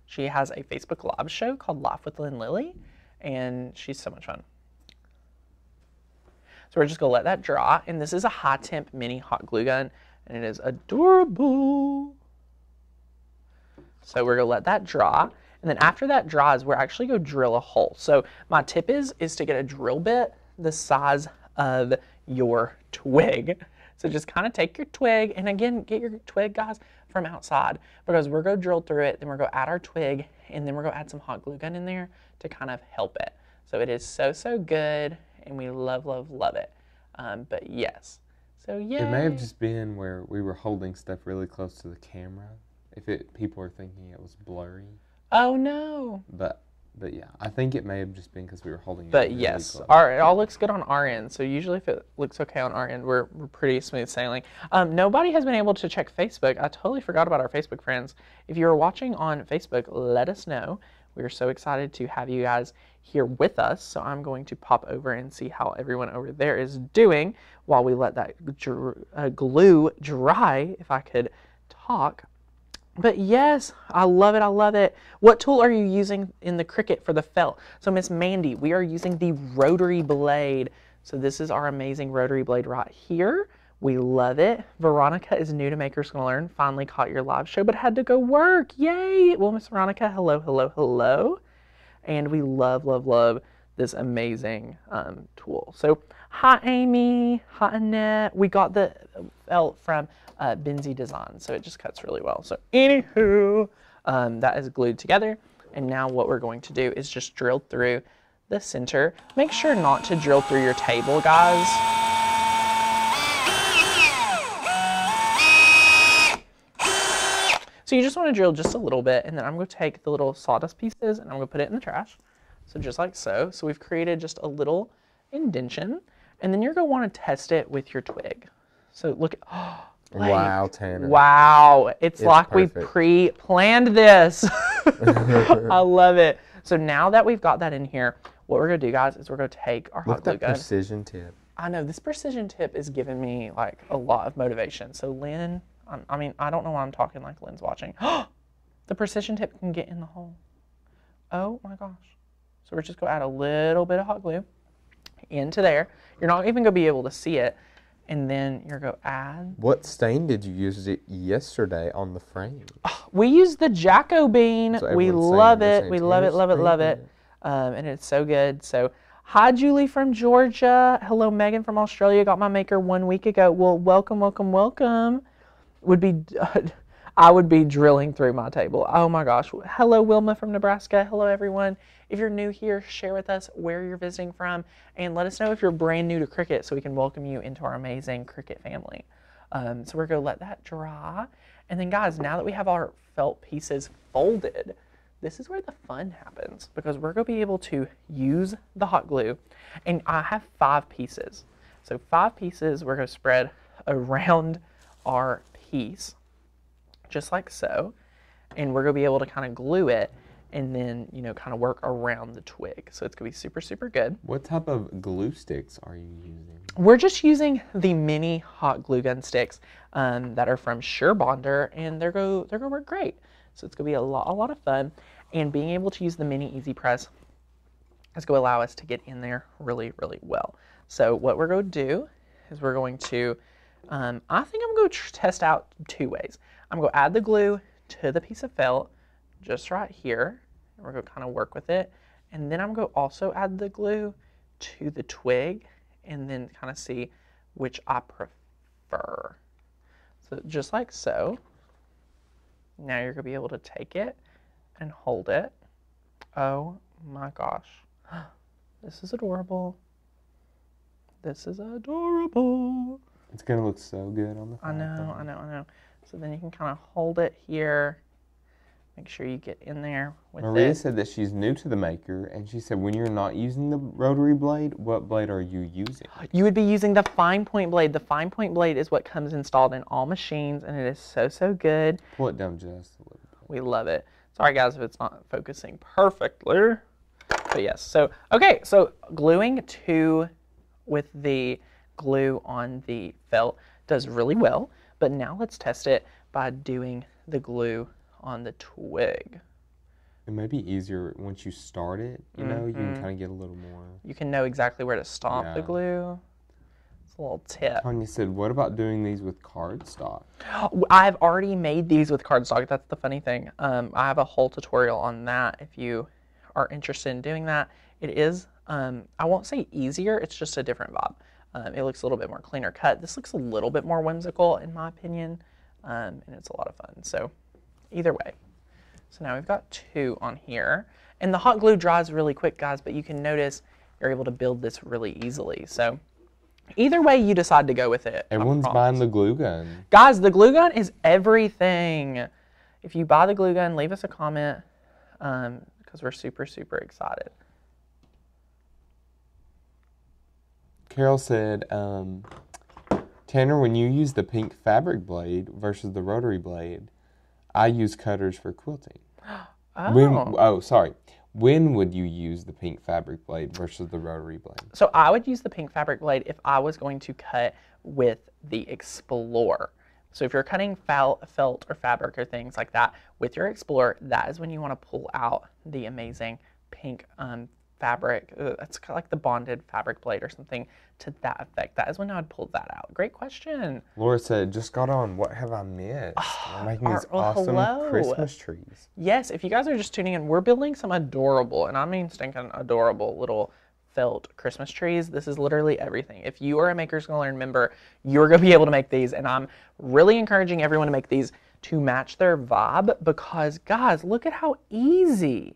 She has a Facebook Live show called Laugh with Lynn Lilly, and she's so much fun. So we're just gonna let that dry, and this is a high temp mini hot glue gun, and it is adorable. So we're gonna let that draw. and then after that dries, we're actually gonna drill a hole. So my tip is is to get a drill bit the size of your twig. So just kind of take your twig, and again, get your twig, guys, from outside because we're gonna drill through it, then we're gonna add our twig, and then we're gonna add some hot glue gun in there to kind of help it. So it is so so good, and we love love love it. Um, but yes, so yeah. It may have just been where we were holding stuff really close to the camera. If it people are thinking it was blurry, Oh no. but but yeah, I think it may have just been because we were holding. But it really yes, close. our, it all looks good on our end. So usually, if it looks okay on our end, we're, we're pretty smooth sailing. Um, nobody has been able to check Facebook. I totally forgot about our Facebook friends. If you're watching on Facebook, let us know. We are so excited to have you guys here with us. So I'm going to pop over and see how everyone over there is doing while we let that dr- uh, glue dry. If I could talk. But yes, I love it. I love it. What tool are you using in the Cricut for the felt? So Miss Mandy, we are using the rotary blade. So this is our amazing rotary blade right here. We love it. Veronica is new to Makers Gonna Learn. Finally caught your live show, but had to go work. Yay! Well, Miss Veronica, hello, hello, hello. And we love, love, love this amazing um, tool. So, hi Amy, hi Annette. We got the felt from uh, Design, so it just cuts really well. So, anywho, um, that is glued together. And now what we're going to do is just drill through the center. Make sure not to drill through your table, guys. So you just want to drill just a little bit, and then I'm going to take the little sawdust pieces and I'm going to put it in the trash. So just like so. So we've created just a little indention, and then you're going to want to test it with your twig. So look at, Blake. wow, Tanner. Wow, it's, like we pre-planned this. I love it. So now that we've got that in here, what we're gonna do, guys, is we're gonna take our Look hot glue that gun. precision tip. I know this precision tip is giving me like a lot of motivation. So Lynn, I'm, I mean, I don't know why I'm talking like Lynn's watching. the precision tip can get in the hole. Oh my gosh. So we're just gonna add a little bit of hot glue into there. You're not even gonna be able to see it. And then you're gonna add. What stain did you use it yesterday on the frame? We use the Jacobean. So we love it. saying We love it, love it, love it. Um, and it's so good. So, hi, Julie from Georgia. Hello, Megan from Australia. Got my maker one week ago. Well, welcome, welcome, welcome. Would be, I would be drilling through my table. Oh my gosh. Hello, Wilma from Nebraska. Hello, everyone. If you're new here, share with us where you're visiting from and let us know if you're brand new to Cricut so we can welcome you into our amazing Cricut family. Um, so we're going to let that dry. And then, guys, now that we have our felt pieces folded, this is where the fun happens because we're going to be able to use the hot glue. And I have five pieces. So, five pieces we're going to spread around our piece, just like so. And we're going to be able to kind of glue it and then, you know, kind of work around the twig. So, it's going to be super, super good. What type of glue sticks are you using? We're just using the mini hot glue gun sticks um, that are from Surebonder, and they're go they're gonna work great. So it's gonna be a lot a lot of fun, and being able to use the mini Easy Press is going to allow us to get in there really really well. So what we're going to do is we're going to, um, I think I'm going to test out two ways. I'm going to add the glue to the piece of felt just right here. And we're going to kind of work with it, and then I'm going to also add the glue to the twig and then kind of see which I prefer. So just like so. Now you're gonna be able to take it and hold it. Oh my gosh. This is adorable. This is adorable. It's gonna look so good on the. I know. I know, I know. So then you can kind of hold it here. Make sure you get in there with Maria it. said that she's new to the maker, and she said when you're not using the rotary blade, what blade are you using? You would be using the fine point blade. The fine point blade is what comes installed in all machines, and it is so, so good. Pull it down just a little bit. We love it. Sorry, guys, if it's not focusing perfectly. But yes, so, okay, so gluing two with the glue on the felt does really well. But now let's test it by doing the glue on the twig. It might be easier once you start it. You know, you Mm-hmm. can kind of get a little more. You can know exactly where to stomp the glue. It's a little tip. Tanya said, "What about doing these with cardstock?" I've already made these with cardstock. That's the funny thing. Um, I have a whole tutorial on that if you are interested in doing that. It is, um, I won't say easier, it's just a different vibe. Um, it looks a little bit more cleaner cut. This looks a little bit more whimsical in my opinion, um, and it's a lot of fun. So either way. So now we've got two on here. And the hot glue dries really quick, guys, but you can notice you're able to build this really easily. So either way you decide to go with it. Everyone's buying the glue gun. Guys, the glue gun is everything. If you buy the glue gun, leave us a comment because we're super, super excited. Carol said, um, Tanner, when you use the pink fabric blade versus the rotary blade, I use cutters for quilting. Oh, When, oh, sorry. When would you use the pink fabric blade versus the rotary blade? so I would use the pink fabric blade if I was going to cut with the Explorer. So if you're cutting felt, felt or fabric or things like that with your Explorer, that is when you want to pull out the amazing pink um, fabric. Uh, It's kind of like the bonded fabric blade or something to that effect. That is when I would pull that out. Great question. Laura said, just got on. What have I missed? We're making these our- well, awesome hello. Christmas trees. Yes, if you guys are just tuning in, we're building some adorable, and I mean stinking adorable little felt Christmas trees. This is literally everything. If you are a Makers Gonna Learn member, you're gonna be able to make these, and I'm really encouraging everyone to make these to match their vibe because, guys, look at how easy.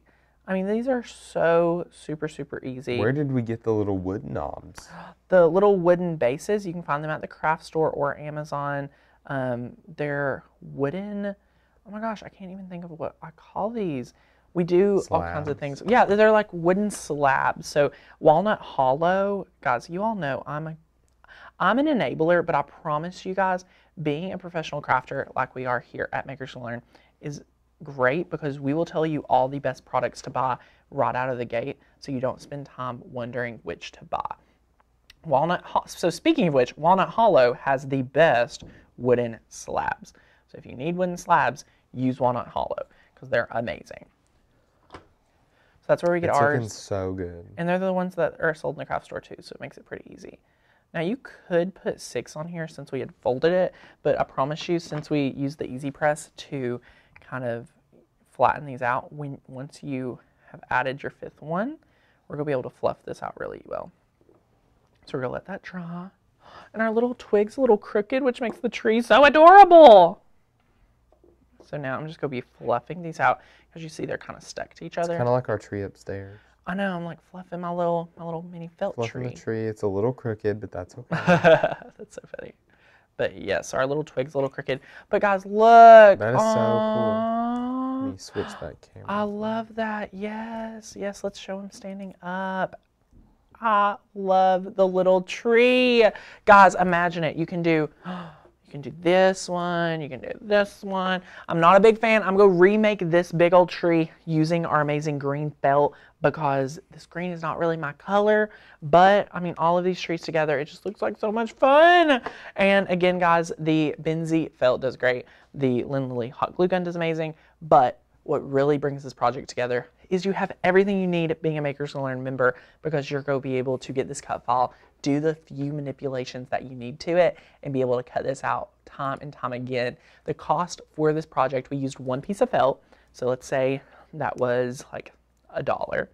I mean, these are so super, super easy. Where did we get the little wood knobs? The little wooden bases, you can find them at the craft store or Amazon. Um, they're wooden. Oh my gosh, I can't even think of what I call these. We do all kinds of things. Yeah, they're like wooden slabs. So walnut hollow, guys. You all know I'm a I'm an enabler, but I promise you guys, being a professional crafter like we are here at Makers Gonna Learn is great because we will tell you all the best products to buy right out of the gate so you don't spend time wondering which to buy. Walnut, so speaking of which, Walnut Hollow has the best wooden slabs. So if you need wooden slabs, use Walnut Hollow because they're amazing. So that's where we get It's ours. looking so good. And they're the ones that are sold in the craft store too, so it makes it pretty easy. Now you could put six on here since we had folded it, but I promise you, since we used the Easy Press to kind of flatten these out, when once you have added your fifth one, we're gonna be able to fluff this out really well. So we're gonna let that dry. And our little twig's a little crooked, which makes the tree so adorable. So now I'm just gonna be fluffing these out because you see they're kind of stuck to each other. Kind of like our tree upstairs. I know, I'm like fluffing my little my little mini felt Fluffing tree. the tree. It's a little crooked, but that's okay. That's so funny. But yes, our little twig's a little crooked. But guys, look. That is so cool. Let me switch that camera. I love that. Yes, yes. Let's show him standing up. I love the little tree, guys. Imagine it. You can do. You can do this one. You can do this one. I'm not a big fan. I'm gonna remake this big old tree using our amazing green felt because this green is not really my color. But I mean, all of these trees together, it just looks like so much fun. And again, guys, the Benzie felt does great. The Lynn Lilly hot glue gun does amazing. But what really brings this project together is you have everything you need being a Makers Learn member because you're going to be able to get this cut file, do the few manipulations that you need to it, and be able to cut this out time and time again. The cost for this project, we used one piece of felt. So let's say that was like a dollar.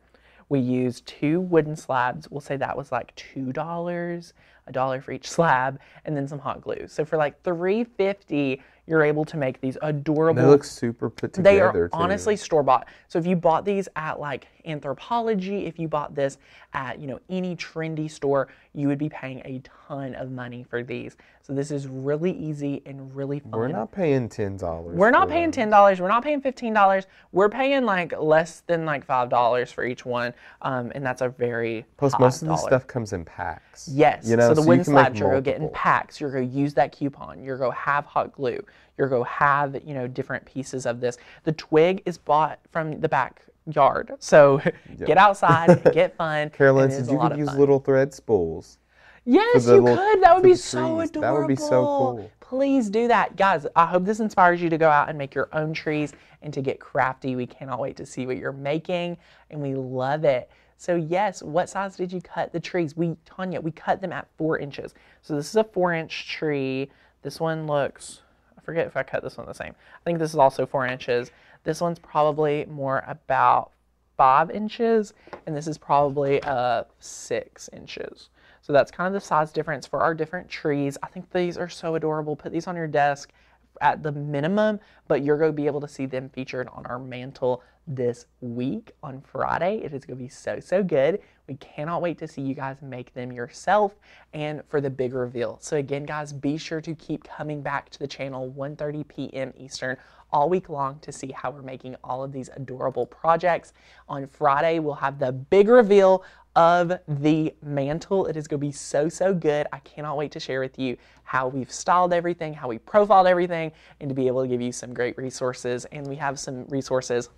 We used two wooden slabs. We'll say that was like two dollars, a dollar for each slab, and then some hot glue. So for like three fifty, you're able to make these adorable. They look super put together. They are too. honestly store bought. So if you bought these at like Anthropologie, if you bought this at you know any trendy store, you would be paying a ton of money for these. So this is really easy and really fun. We're not paying ten dollars. We're not paying ten dollars. We're not paying fifteen dollars. We're paying like less than like five dollars for each one, um, and that's a very Plus, most of dollar. stuff comes in packs. Yes. You know, so the wooden can slabs, you're gonna get in packs. You're gonna use that coupon. You're gonna have hot glue. You're gonna have you know different pieces of this. The twig is bought from the backyard, so get outside, get fun. Carolyn said you could use fun. little thread spools. Yes, you little- could. That would be so trees. adorable. That would be so cool. Please do that. Guys, I hope this inspires you to go out and make your own trees and to get crafty. We cannot wait to see what you're making, and we love it. So yes, what size did you cut the trees? We, Tanya, we cut them at four inches. So this is a four inch tree. This one looks, I forget if I cut this one the same. I think this is also four inches. This one's probably more about five inches, and this is probably uh, six inches. So that's kind of the size difference for our different trees. I think these are so adorable. Put these on your desk at the minimum, but you're going to be able to see them featured on our mantle this week on Friday. It is going to be so, so good. We cannot wait to see you guys make them yourself and for the big reveal. So again, guys, be sure to keep coming back to the channel 1.30 p.m. Eastern all week long to see how we're making all of these adorable projects. On Friday, we'll have the big reveal of the mantle. It is going to be so, so good. I cannot wait to share with you how we've styled everything, how we profiled everything, and to be able to give you some great resources. And we have some resources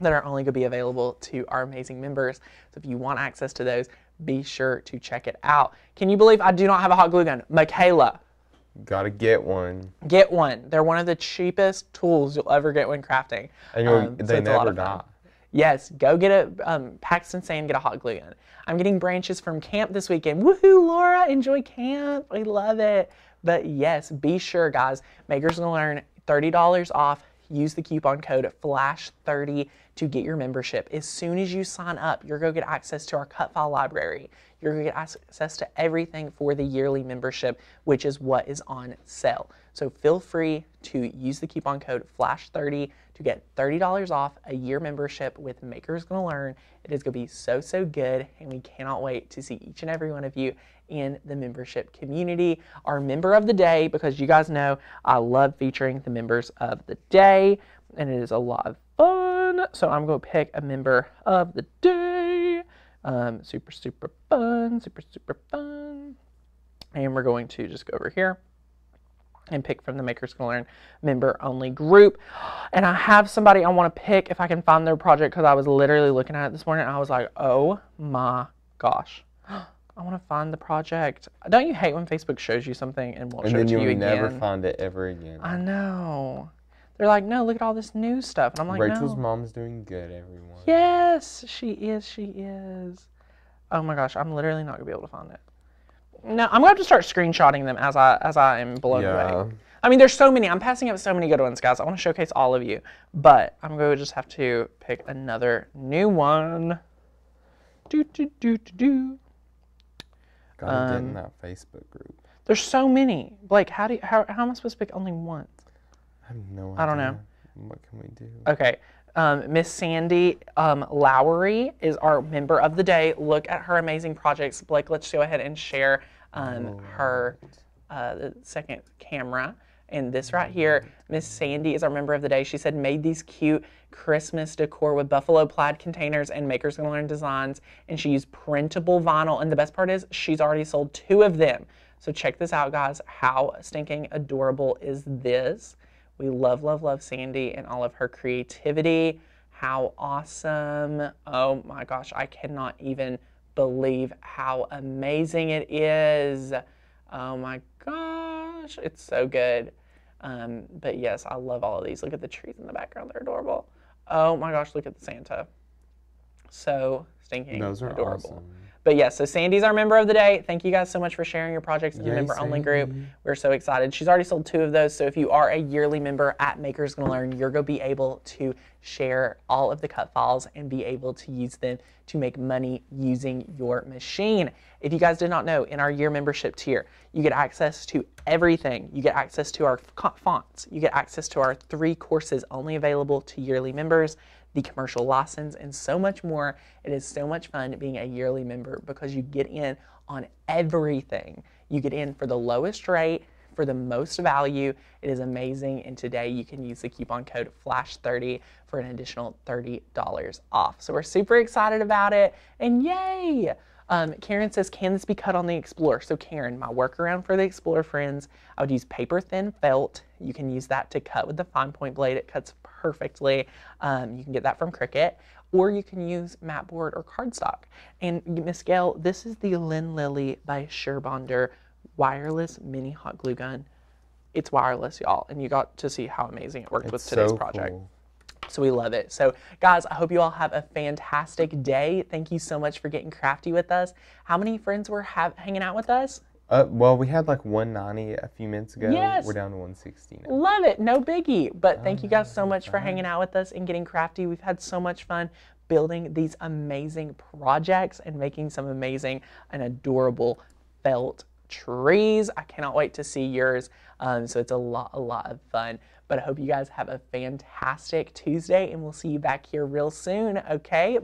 that are only going to be available to our amazing members. So if you want access to those, be sure to check it out. Can you believe I do not have a hot glue gun? Michaela, Gotta get one. get one. They're one of the cheapest tools you'll ever get when crafting. And Um, they lot never die. Yes, go get a um, Paxton Sand, get a hot glue gun. I'm getting branches from camp this weekend. Woohoo, Laura! Enjoy camp. We love it. But yes, be sure, guys. Makers gonna learn $30 off. Use the coupon code FLASH30 to get your membership. As soon as you sign up, you're gonna get access to our cut file library. You're gonna get access to everything for the yearly membership, which is what is on sale. So feel free to use the coupon code FLASH30 to get $30 off a year membership with Makers Gonna Learn. It is gonna be so, so good, and we cannot wait to see each and every one of you in the membership community. Our member of the day, because you guys know I love featuring the members of the day, and it is a lot of fun. So I'm gonna pick a member of the day. Um, super, super fun, super, super fun. And we're going to just go over here and pick from the Makers Gonna Learn member only group. And I have somebody I want to pick if I can find their project because I was literally looking at it this morning and I was like, oh my gosh. I want to find the project. Don't you hate when Facebook shows you something and won't And show then it to you'll you never again? find it ever again. I know. They're like, no, look at all this new stuff. And I'm like, Rachel's no. mom's doing good, everyone. Yes, she is. She is. Oh my gosh, I'm literally not gonna be able to find it. No, I'm gonna have to start screenshotting them as I as I am blown Yeah. away. I mean, there's so many. I'm passing up so many good ones, guys. I want to showcase all of you, but I'm going to just have to pick another new one. Do do do do do. Gotta get Um, in that Facebook group. There's so many. Like, how do you, how how am I supposed to pick only one? I have no idea. I don't know. What can we do? Okay. Um, Miss Sandy um, Lowry is our member of the day. Look at her amazing projects. Blake, let's go ahead and share um, her uh, second camera. And this right here, Miss Sandy is our member of the day. She said, made these cute Christmas decor with buffalo plaid containers and Makers Gonna Learn designs. And she used printable vinyl. And the best part is, she's already sold two of them. So check this out, guys. How stinking adorable is this? We love, love, love Sandy and all of her creativity. How awesome. Oh my gosh, I cannot even believe how amazing it is. Oh my gosh, it's so good. Um, but yes, I love all of these. Look at the trees in the background, they're adorable. Oh my gosh, look at the Santa. So stinking Those are adorable. awesome. But yes, so Sandy's our member of the day. Thank you guys so much for sharing your projects in the Yay, member only group. We're so excited. She's already sold two of those. So if you are a yearly member at Makers Gonna Learn, you're gonna be able to share all of the cut files and be able to use them to make money using your machine. If you guys did not know, in our year membership tier, you get access to everything. You get access to our fonts. You get access to our three courses only available to yearly members the commercial license, and so much more. It is so much fun being a yearly member because you get in on everything. You get in for the lowest rate, for the most value. It is amazing. And today you can use the coupon code FLASH30 for an additional $30 off. So we're super excited about it. And yay! Um, Karen says, can this be cut on the Explorer? So Karen, my workaround for the Explorer friends, I would use paper thin felt. You can use that to cut with the fine point blade. It cuts perfectly. Um, you can get that from Cricut. Or you can use mat board or cardstock. And Miss Gail, this is the Lynn Lilly by Surebonder wireless mini hot glue gun. It's wireless, y'all, and you got to see how amazing it worked with today's so project. cool. So we love it. So, guys, I hope you all have a fantastic day. Thank you so much for getting crafty with us. How many friends were have, hanging out with us? Uh, well, we had like 190 a few minutes ago. Yes. We're down to 160 now. Love it. No biggie. But thank you guys so much for hanging out with us and getting crafty. We've had so much fun building these amazing projects and making some amazing and adorable felt trees. I cannot wait to see yours. Um, so it's a lot, a lot of fun. But I hope you guys have a fantastic Tuesday and we'll see you back here real soon. Okay.